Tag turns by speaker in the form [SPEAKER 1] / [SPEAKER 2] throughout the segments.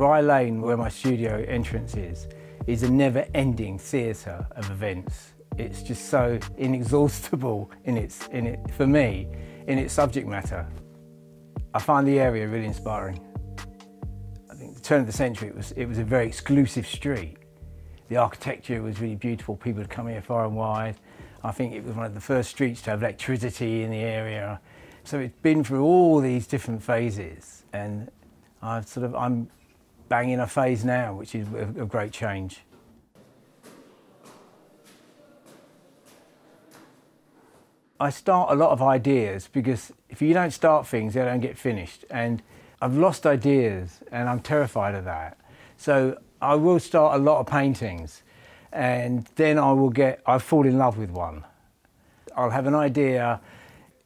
[SPEAKER 1] Rye Lane, where my studio entrance is, is a never-ending theatre of events. It's just so inexhaustible in its, in it, for me, in its subject matter. I find the area really inspiring. I think the turn of the century, it was, it was a very exclusive street. The architecture was really beautiful. People would come here far and wide. I think it was one of the first streets to have electricity in the area. So it's been through all these different phases and I've sort of, I'm banging a phase now, which is a, a great change. I start a lot of ideas because if you don't start things, they don't get finished. And I've lost ideas and I'm terrified of that. So I will start a lot of paintings and then I will get, I fall in love with one. I'll have an idea,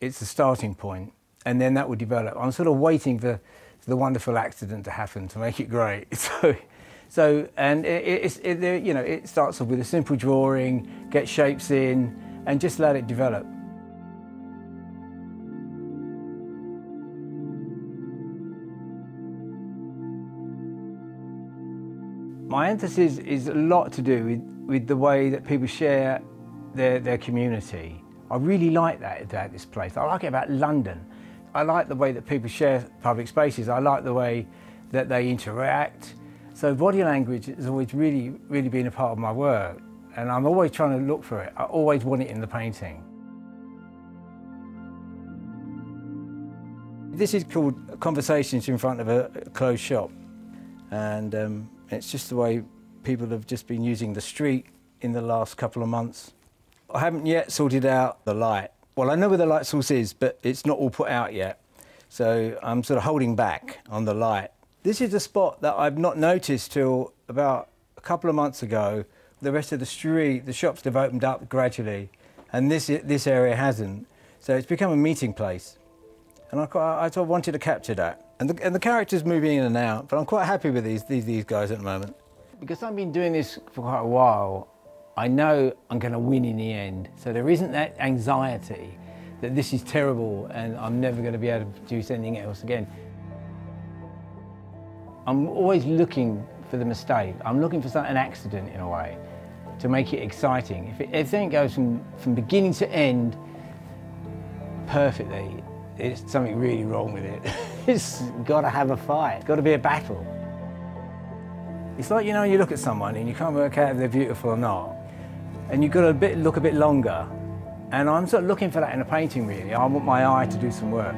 [SPEAKER 1] it's a starting point, and then that will develop. I'm sort of waiting for the wonderful accident to happen to make it great. So, so and it, it, you know, it starts off with a simple drawing, get shapes in, and just let it develop. My emphasis is a lot to do with, with the way that people share their, their community. I really like that about this place. I like it about London. I like the way that people share public spaces. I like the way that they interact. So body language has always really, really been a part of my work. And I'm always trying to look for it. I always want it in the painting. This is called Conversations in front of a closed shop. And um, it's just the way people have just been using the street in the last couple of months. I haven't yet sorted out the light. Well, I know where the light source is, but it's not all put out yet. So I'm sort of holding back on the light. This is a spot that I've not noticed till about a couple of months ago. The rest of the street, the shops have opened up gradually, and this, this area hasn't. So it's become a meeting place. And I, I sort of wanted to capture that. And the, and the characters move in and out, but I'm quite happy with these, these, these guys at the moment. Because I've been doing this for quite a while, I know I'm going to win in the end. So there isn't that anxiety that this is terrible and I'm never going to be able to produce anything else again. I'm always looking for the mistake. I'm looking for an accident in a way to make it exciting. If, if everything goes from, from beginning to end perfectly, it's something really wrong with it. it's got to have a fight. It's got to be a battle. It's like, you know, you look at someone and you can't work out if they're beautiful or not. And you've got to bit, look a bit longer. And I'm sort of looking for that in a painting, really. I want my eye to do some work.